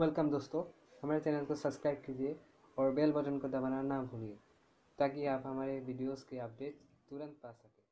Welcome दोस्तों, हमारे channel को सब्सक्राइब कीजिए और बेल बटन को दबाना ना भूलिए, ताकि आप हमारे वीडियोस के अपडेट तुरंत पा सकें।